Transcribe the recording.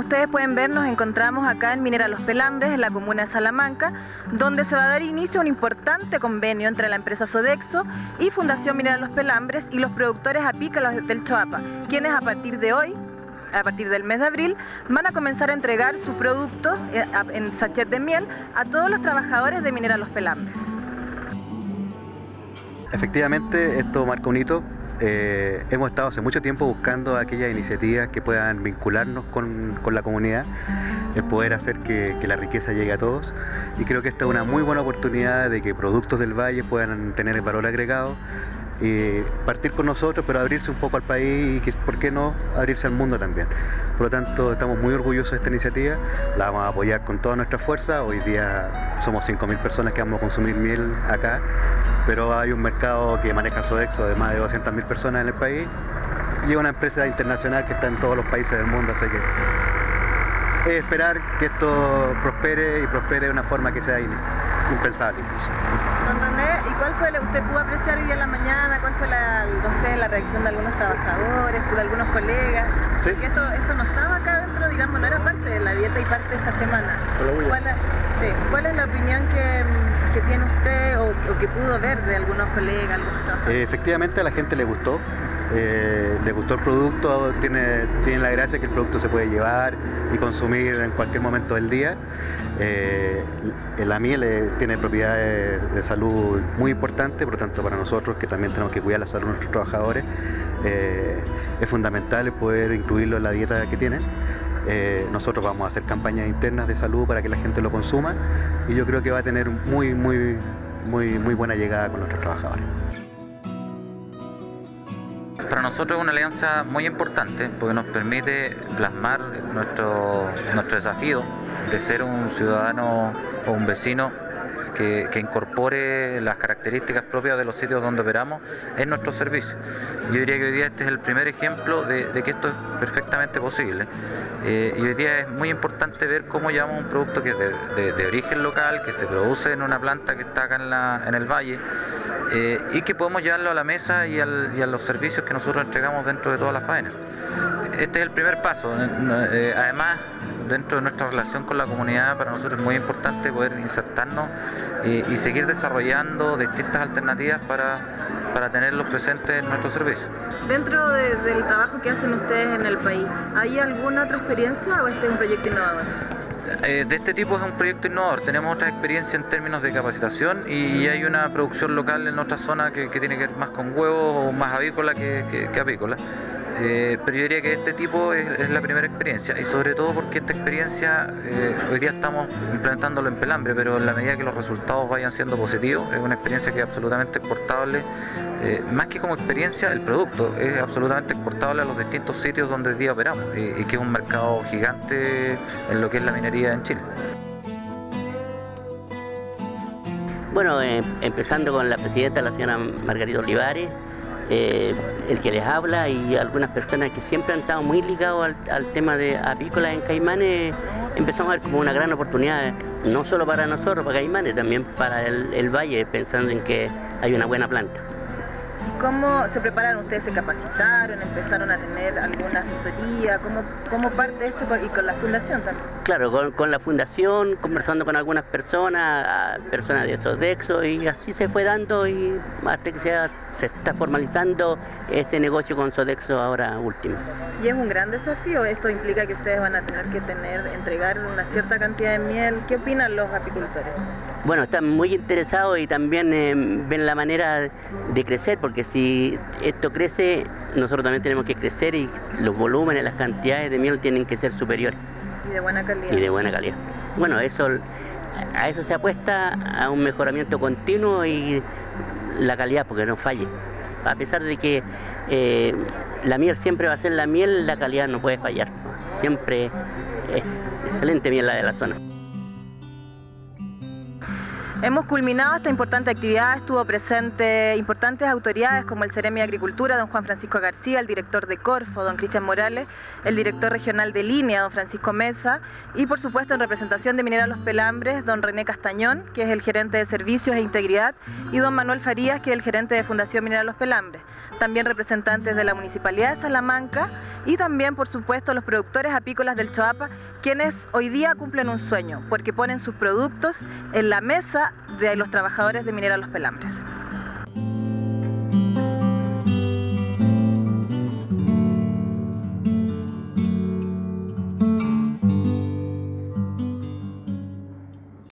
ustedes pueden ver, nos encontramos acá en Minera Los Pelambres, en la comuna de Salamanca, donde se va a dar inicio a un importante convenio entre la empresa Sodexo y Fundación Minera Los Pelambres y los productores apícolas del Choapa, quienes a partir de hoy a partir del mes de abril, van a comenzar a entregar su producto eh, en sachet de miel a todos los trabajadores de Minera Los Pelambres. Efectivamente, esto marca un hito eh, hemos estado hace mucho tiempo buscando aquellas iniciativas que puedan vincularnos con, la comunidad, el poder hacer que, la riqueza llegue a todos. Y creo que esta es una muy buena oportunidad de que productos del valle puedan tener el valor agregado y partir con nosotros, pero abrirse un poco al país y, ¿por qué no, abrirse al mundo también? Por lo tanto, estamos muy orgullosos de esta iniciativa, la vamos a apoyar con toda nuestra fuerza. Hoy día somos 5.000 personas que vamos a consumir miel acá, pero hay un mercado que maneja Sodexo de más de 200.000 personas en el país y una empresa internacional que está en todos los países del mundo, así que es esperar que esto prospere y prospere de una forma que sea impensable incluso. Don René, ¿y cuál fue, usted pudo apreciar hoy en la mañana, cuál fue la, no sé, la reacción de algunos trabajadores, de algunos colegas? Sí. esto, esto no estaba acá dentro, digamos, no era parte de la dieta y parte de esta semana. ¿Cuál, sí, ¿Cuál es la opinión que, que tiene usted o, que pudo ver de algunos colegas, algunos trabajadores? Eh, efectivamente a la gente le gustó, eh, le gustó el producto, tiene, tiene la gracia que el producto se puede llevar y consumir en cualquier momento del día. Eh, la miel eh, tiene propiedades de salud muy importantes, por lo tanto para nosotros que también tenemos que cuidar la salud de nuestros trabajadores, es fundamental poder incluirlo en la dieta que tienen. nosotros vamos a hacer campañas internas de salud para que la gente lo consuma y yo creo que va a tener muy, muy, muy, muy buena llegada con nuestros trabajadores. Para nosotros es una alianza muy importante porque nos permite plasmar nuestro, nuestro desafío de ser un ciudadano o un vecino que, incorpore las características propias de los sitios donde operamos en nuestro servicio. Yo diría que hoy día este es el primer ejemplo de, que esto es perfectamente posible. Eh, y hoy día es muy importante ver cómo llevamos un producto que es de, origen local, que se produce en una planta que está acá en, el valle, eh, y que podemos llevarlo a la mesa y, a los servicios que nosotros entregamos dentro de todas las faenas. Este es el primer paso. Eh, además, dentro de nuestra relación con la comunidad, para nosotros es muy importante poder insertarnos y, seguir desarrollando distintas alternativas para, para tenerlos presentes en nuestro servicio. Dentro del trabajo que hacen ustedes en el país, ¿hay alguna otra experiencia o este es un proyecto innovador? Eh, de este tipo es un proyecto innovador. Tenemos otra experiencia en términos de capacitación y, hay una producción local en nuestra zona que, tiene que ver más con huevos o más avícola que, que avícola. Eh, pero yo diría que este tipo es, la primera experiencia y sobre todo porque esta experiencia eh, hoy día estamos implementándolo en Pelambre, pero en la medida que los resultados vayan siendo positivos, es una experiencia que es absolutamente exportable, eh, más que como experiencia, el producto es absolutamente exportable a los distintos sitios donde hoy día operamos y, que es un mercado gigante en lo que es la minería en Chile. Bueno, empezando con la presidenta, la señora Margarita Olivares, eh, el que les habla y algunas personas que siempre han estado muy ligados al, tema de apícola en Caimanes, empezamos a ver como una gran oportunidad, no solo para nosotros, para Caimanes, también para el valle, pensando en que hay una buena planta. ¿Cómo se prepararon ustedes? ¿Se capacitaron? ¿Empezaron a tener alguna asesoría? ¿Cómo, cómo parte esto y con la fundación también? Claro, con, la fundación, conversando con algunas personas, personas de Sodexo, y así se fue dando y hasta que se, se está formalizando este negocio con Sodexo ahora último. Y es un gran desafío, esto implica que ustedes van a tener que tener, entregar una cierta cantidad de miel. ¿Qué opinan los apicultores? Bueno, están muy interesados y también eh, ven la manera de crecer, porque si esto crece, nosotros también tenemos que crecer y los volúmenes, las cantidades de miel tienen que ser superiores. Y de buena calidad. Y de buena calidad. Bueno, eso a eso se apuesta a un mejoramiento continuo y la calidad, porque no falle. A pesar de que eh, la miel siempre va a ser la miel, la calidad no puede fallar. Siempre es excelente miel la de la zona. Hemos culminado esta importante actividad, estuvo presente importantes autoridades como el Ceremi Agricultura, don Juan Francisco García, el director de Corfo, don Cristian Morales, el director regional de Línea, don Francisco Mesa, y por supuesto en representación de Minera Los Pelambres, don René Castañón, que es el gerente de Servicios e Integridad, y don Manuel Farías, que es el gerente de Fundación Minera Los Pelambres. También representantes de la Municipalidad de Salamanca y también, por supuesto, los productores apícolas del Choapa, quienes hoy día cumplen un sueño, porque ponen sus productos en la mesa de los trabajadores de Minera Los Pelambres.